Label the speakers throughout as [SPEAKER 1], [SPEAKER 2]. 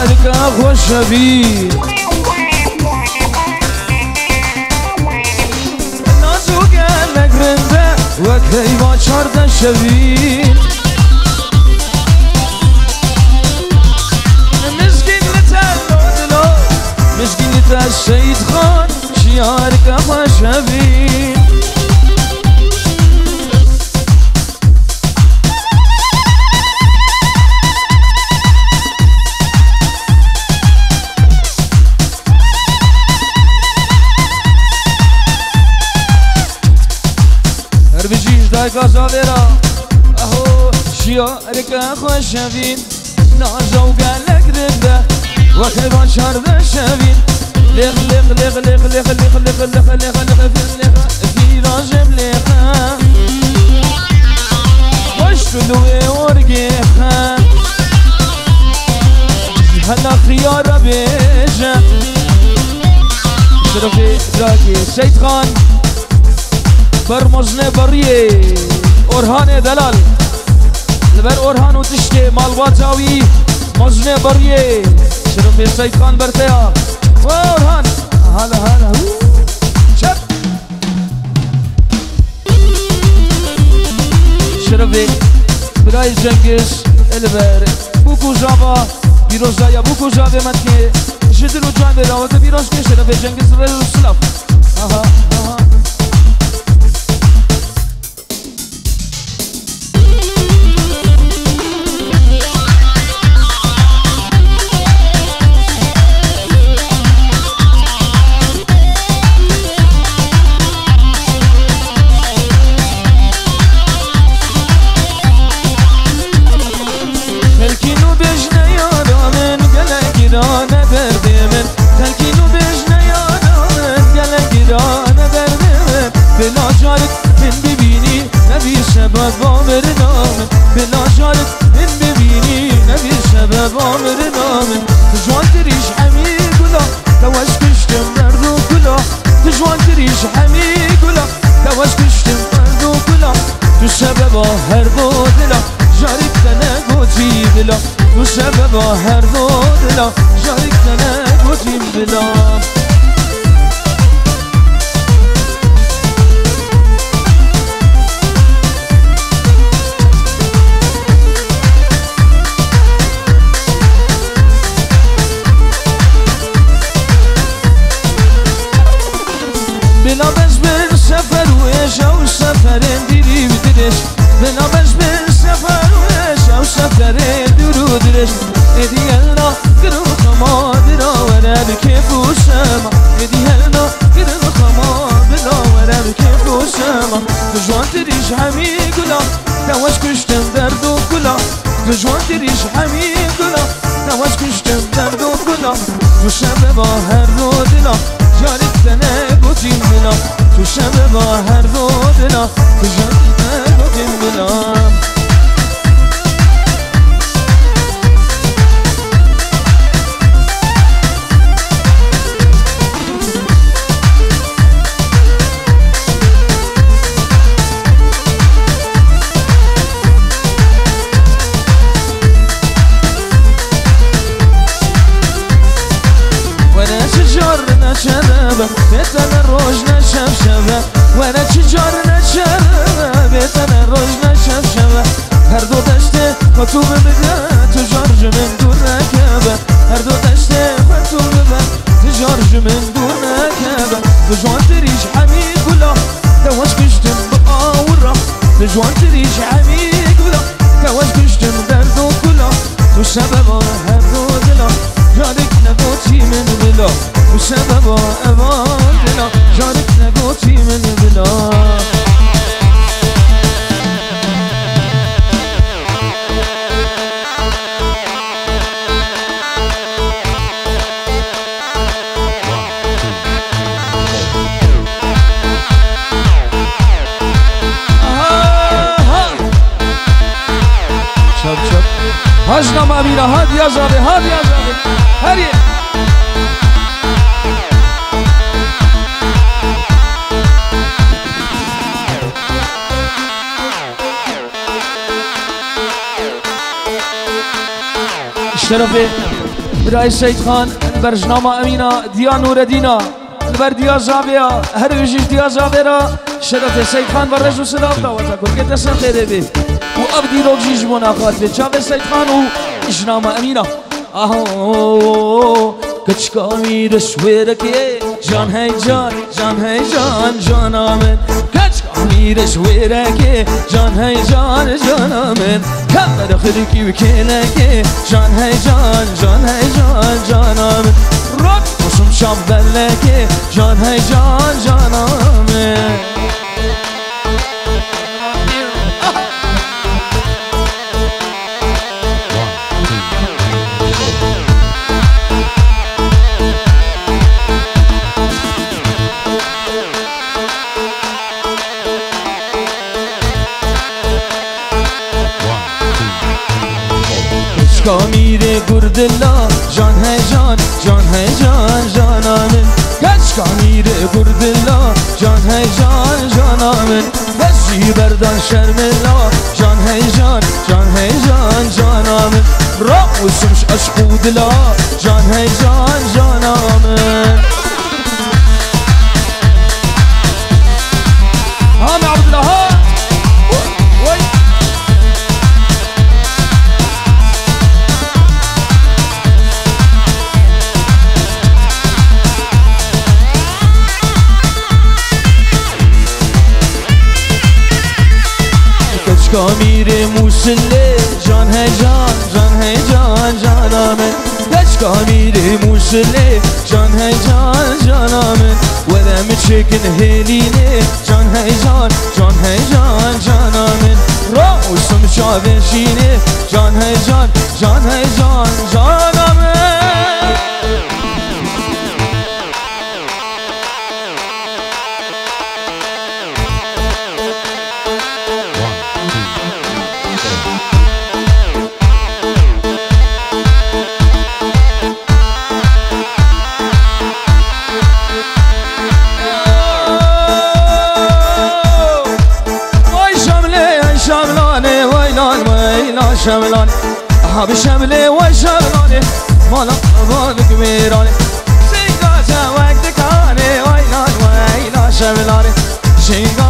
[SPEAKER 1] مالك أخو الشبيب. نازوك أنك رنده وكي ما شرد الشبيب. مسكين لتنودلو مسكين لتشيد خان شيارك أخو الشبيب. خۆشەوی دایکا زاوێرا ئەهۆ ژیارەکە خۆشەوین نازە و گەلەک دەدا وەکەوان شاردە شەوین لێغ لێغ لێغ لێغ لێغ لێغ لێغ لێغ لێغ لێغ لێغ فیراژم لێغە خوش لوێ وەرگێخە هەلا خیارە بێژە شرفی دراکی سید خان بر مجنه بریه. ارهان دلال. لبر ارهان و تشتی. مالوا جاوی مجنه بریه. شروع پیسای خان برتیا. و ارهان هلا هلا چپ. شروع. برای جنگش. البر بوکو جاوا بیروزا یا بوکو جاوی من که جدل جان براوت بیروز که شروع جنگش. رسلاف آها. شباب عمرنا من بلا جارت من ببینی نبی شباب عمرنا من تجوان تریش حمی گلا دواش کشتم مرد و گلا تجوان تریش حمی گلا دواش کشتم مرد و گلا تو شبابا هر بودلا جارت تنگو جی بلا تو شبابا هر بودلا جارت تنگو جی بلا نواش کشتم در دو گلا دجوان دریش همین گلا نواش کشتم در دو گلا تو شب با هر رو دلا. یارت دنه گوتیم دلا تو شب با هر رو دلا. تو من دون هذا نجوان تريش حميك ولا. تواش كش تنبقى ورا. نجوان تريش حميك ولا. تواش كش تنبردو كلا وشبابا هبدو دلا جارك نقوتي من بلا. وشبابا أمان دلا جارك نقوتي من بلا. Hacı Namavi'yle hadi yaz abi hadi yaz abi. شرف برای سید خان برجنامه امینا دیا نوردینا بر دیا زابیا هر ویشش دیا زاویا شرف سید خان بر رجو صدا بدا وزا کن. که خیره بی. و ابدی رو جیش مناقات بی چاوه سید خان و اجنامه امینا آهو کچکا میرش ویرکه جان هی جان جان هی جان جان کچکا میرش ویرکه جان هی جان جان آمد کم خلکی وکینکه جان هی جان جان هی جان جان آمد رد بسم شام بلکه جان هی جان جان عشقا میره گردلا. جان های جان جان های جان جانامن عشقا میره گردلا. جان های جان جانامن بسی بردان شرملا جان های جان جان های جان جانامن را قسمش عشق و دلا. جان های جان جانامن موشله جان هجان جان هجان جانامه میره موشله. جان هجان جانامه ودم چکن هلینه. جان هجان جان هجان جانامه را اوسم شاوشینه جان هجان جان هجان جانامه شملاني أحب شملي وشملاني مالا أبانك ميراني سيقاتا وقت كاني ويلان ويلا شملاني شيقاتا وقت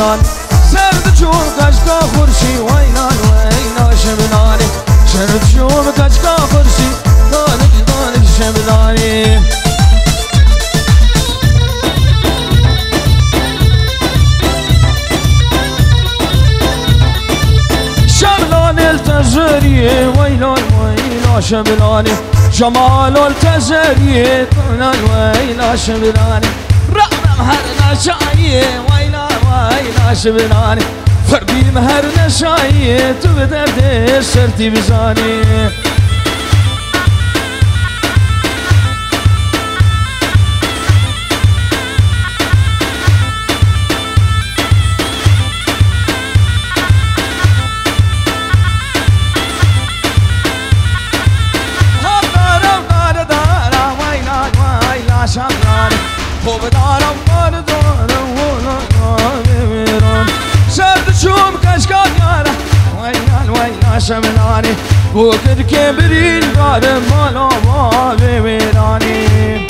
[SPEAKER 1] میران سرد چون کشکا خورشی وینان وینا شملانی سرد چون کشکا خورشی دانک دانک شملانی شملان التجرية ويلان ويلا شملاني. جمال التزري طول ويلا شبراني رغم مهرنا شاي ويلا ويلا شبراني فردي مهرنا شاي تبدأ سرتي بزاني شمران شملانی. بوکر که برین دارم بالا ما بمیرانی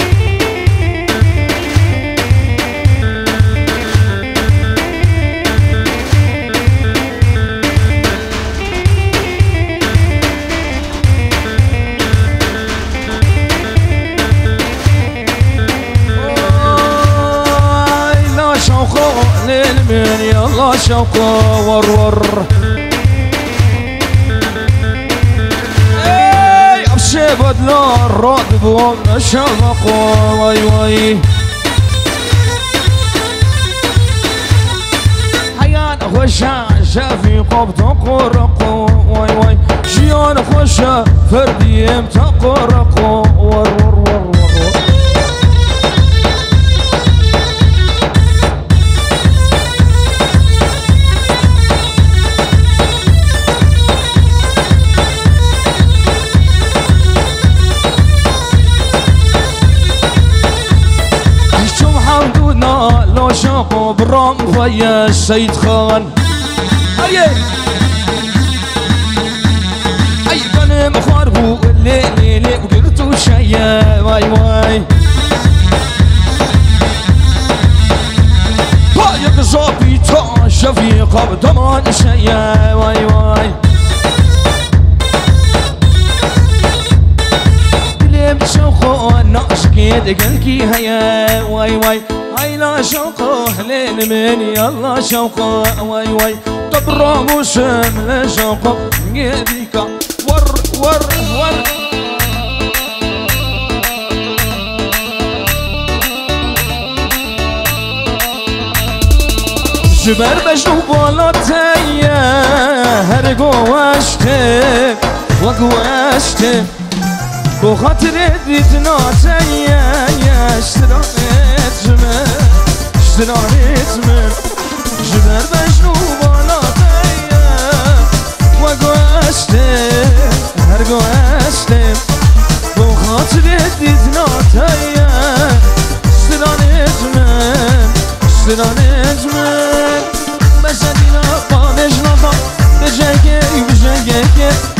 [SPEAKER 1] شوقه للمن يلا شوقه ور ور بدلا الراد بوم شوق واي واي حيان خوشا شافي قبط قرق واي واي جيان خوشا فردي ور برام فيا السيد خان. أي. أي كان مخاربو اللي ليلي شيا واي واي. بايق صوبي تا شفيقة بدمان شيا واي واي. كيد قلكي هيا واي واي هاي لا شوقه لين من يلا شوقه واي واي طبرا موسم لشوقه يديك ور ور ور جبر بجنو بالاتيا هرقو واشتم وقواشتم به خاطر دید ناتیش دلانت جمه دلانت من جبر بجنو با ناتیه و گوشته هر گوشته به خاطر دید ناتیش دلانت من دلانت من بزدینا با بجنا با بجنگه بجنگه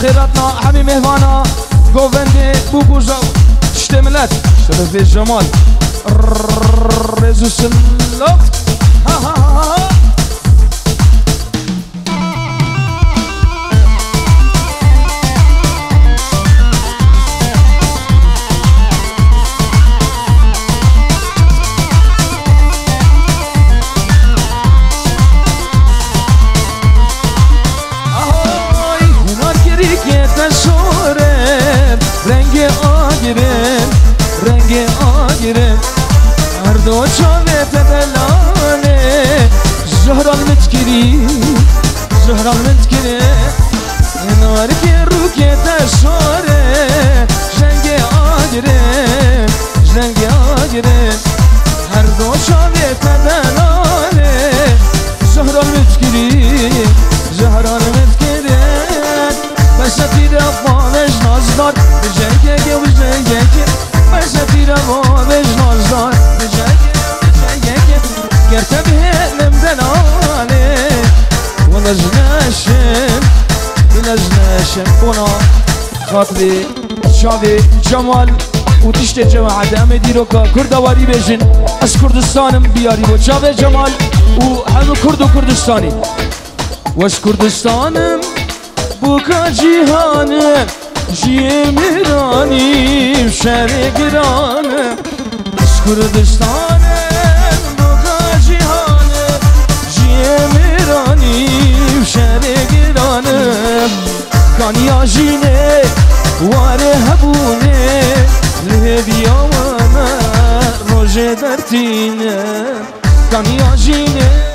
[SPEAKER 1] خيراتنا حبي مهوانا قوفندي بوكو زو اشتملت اشترف الجمال رزو سلوك ها ها ها آگیرم رنگ آگیرم هر دو چانه تدلانه زهران متگیری زهران متگیری. نوار که رو که تشاره. جنگ آگیرم جنگ آگیرم هر دو چانه تدلانه زهران متگیری زهران متگیری. بسطی رفانش نازدار به جنگه که به جنگه که بس تیرا بانش نازدار به جنگه به جنگه که گرته به هلم دلانه ولج نشم ولج نشم اونا خاطري شاوي جمال و تشت جماعة دام ديروكا كردواري بيجن از كردستانم بياري بو شاوي جمال و همه كرد و Jimiranım şergiranım Kurdistanım doka cihanım Jimiranım şergiranım Kanya jine vare hebune Lehbiyavana roje dertine. Kanya jine